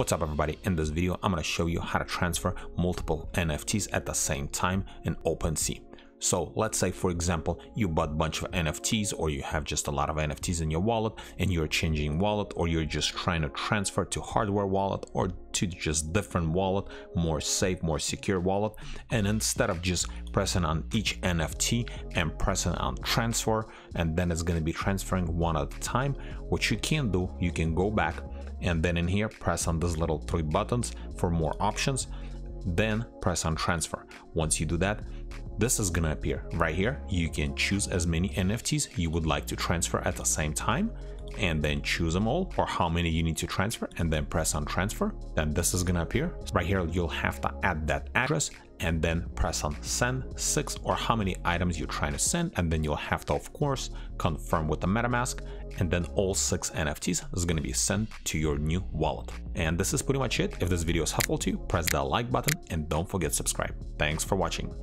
What's up everybody, in this video I'm going to show you how to transfer multiple NFTs at the same time in OpenSea. So let's say for example you bought a bunch of NFTs or you have just a lot of NFTs in your wallet and you're changing wallet or you're just trying to transfer to hardware wallet or to just different wallet, more safe, more secure wallet and instead of just pressing on each NFT and pressing on transfer and then it's going to be transferring one at a time, what you can do, you can go back and then in here press on these little three buttons for more options. Then press on transfer. Once you do that this is gonna appear right here. You can choose as many nfts you would like to transfer at the same time and then choose them all or how many you need to transfer and then press on transfer. Then this is gonna appear. Right here you'll have to add that address and then press on send six or how many items you're trying to send and then you'll have to of course confirm with the metamask and then all six nfts is going to be sent to your new wallet. And this is pretty much it. If this video is helpful to you press the like button and don't forget to subscribe. Thanks for watching